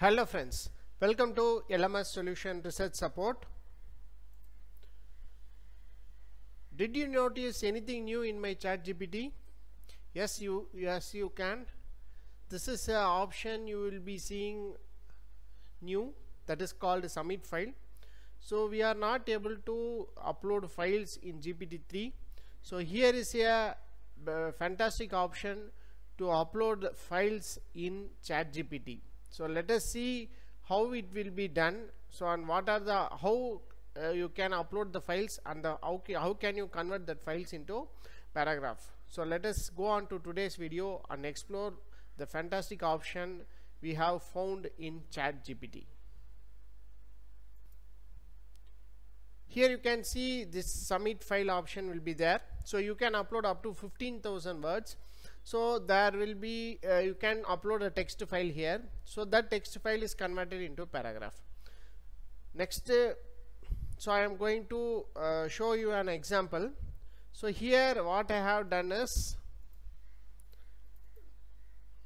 Hello friends, welcome to LMS Solution Research Support. Did you notice anything new in my chat GPT? Yes, you yes you can. This is an option you will be seeing new that is called submit file. So we are not able to upload files in GPT-3. So here is a uh, fantastic option to upload files in chat GPT so let us see how it will be done. So and what are the how uh, you can upload the files and the how, how can you convert that files into paragraph. So let us go on to today's video and explore the fantastic option we have found in chat gpt here you can see this submit file option will be there. So you can upload up to 15000 words so there will be uh, you can upload a text file here. So that text file is converted into paragraph. Next uh, so I am going to uh, show you an example. So here what I have done is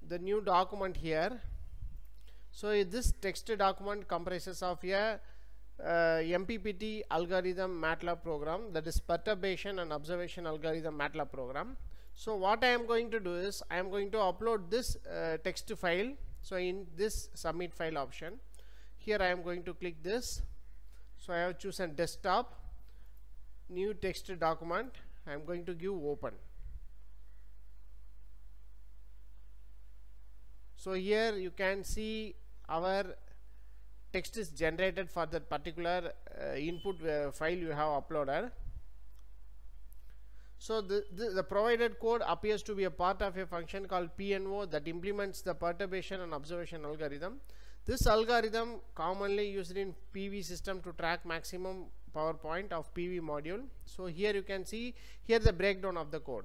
the new document here. So this text document comprises of a uh, MPPT algorithm MATLAB program that is perturbation and observation algorithm MATLAB program so what I am going to do is I am going to upload this uh, text file. So in this submit file option here I am going to click this. So I have chosen desktop new text document. I am going to give open. So here you can see our text is generated for that particular uh, input uh, file you have uploaded so the, the, the, provided code appears to be a part of a function called PNO that implements the perturbation and observation algorithm. This algorithm commonly used in PV system to track maximum power point of PV module. So here you can see here the breakdown of the code.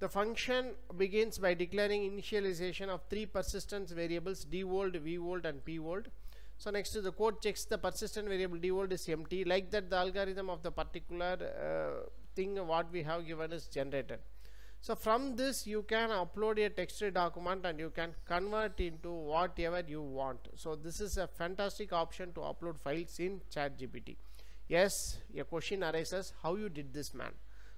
The function begins by declaring initialization of three persistence variables dvolt, vvolt and pvolt. So next to the code checks the persistent variable dvolt is empty like that the algorithm of the particular uh, thing what we have given is generated. So from this you can upload a text document and you can convert into whatever you want. So this is a fantastic option to upload files in chat gpt yes a question arises how you did this man?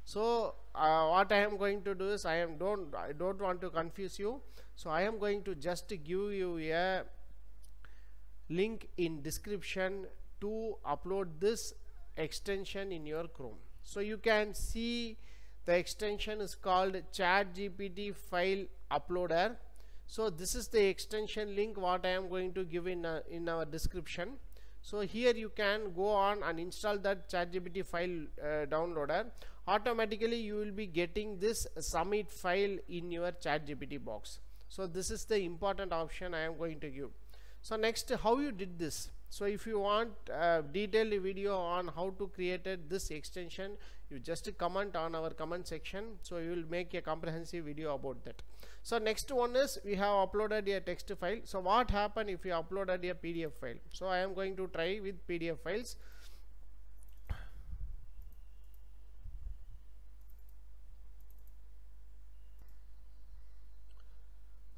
So uh, what i am going to do is i am don't i don't want to confuse you. So i am going to just give you a link in description to upload this extension in your chrome so you can see the extension is called chat gpt file uploader. So this is the extension link what i am going to give in uh, in our description. So here you can go on and install that chat gpt file uh, downloader. Automatically you will be getting this submit file in your chat gpt box. So this is the important option i am going to give. So next how you did this so if you want a detailed video on how to create this extension you just comment on our comment section. So you will make a comprehensive video about that. So next one is we have uploaded a text file. So what happen if you uploaded a pdf file? So i am going to try with pdf files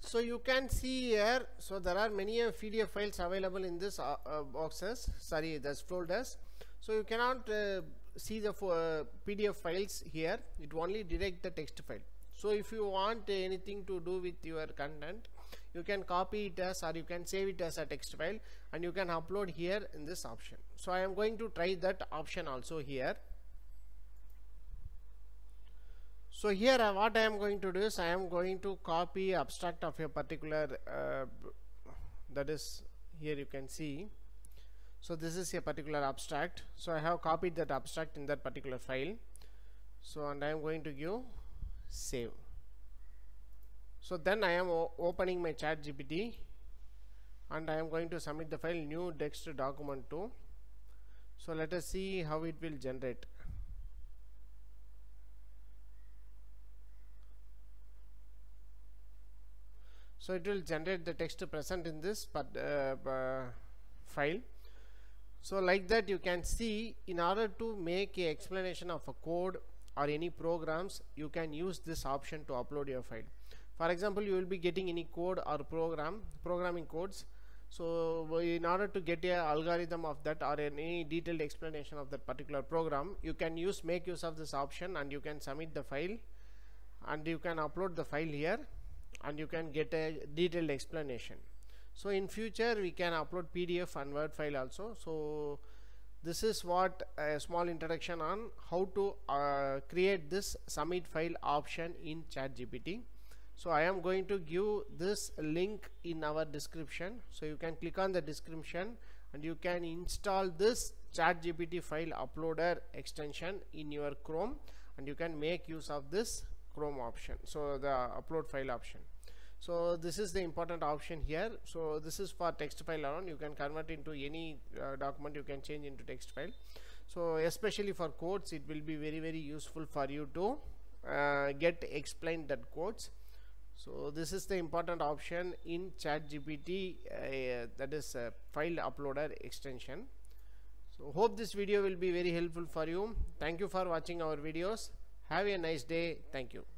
so you can see here so there are many pdf files available in this uh, uh, boxes. Sorry this folders. So you cannot uh, see the pdf files here. It only direct the text file. So if you want anything to do with your content you can copy it as or you can save it as a text file and you can upload here in this option. So i am going to try that option also here so here what I am going to do is I am going to copy abstract of a particular uh, that is here you can see. So this is a particular abstract. So I have copied that abstract in that particular file. So and I am going to give save. So then I am opening my chat GPT and I am going to submit the file new text document to. So let us see how it will generate so it will generate the text present in this uh, uh, file. So like that you can see in order to make a explanation of a code or any programs you can use this option to upload your file. For example you will be getting any code or program programming codes. So in order to get a algorithm of that or any detailed explanation of that particular program you can use make use of this option and you can submit the file. And you can upload the file here and you can get a detailed explanation so in future we can upload pdf and word file also so this is what a small introduction on how to uh, create this submit file option in ChatGPT. So I am going to give this link in our description. So you can click on the description and you can install this ChatGPT file uploader extension in your Chrome and you can make use of this Chrome option. So the upload file option. So this is the important option here. So this is for text file alone. You can convert into any uh, document. You can change into text file. So especially for quotes it will be very very useful for you to uh, get explained that quotes. So this is the important option in chat gpt uh, that is a file uploader extension. So hope this video will be very helpful for you. Thank you for watching our videos have a nice day. Thank you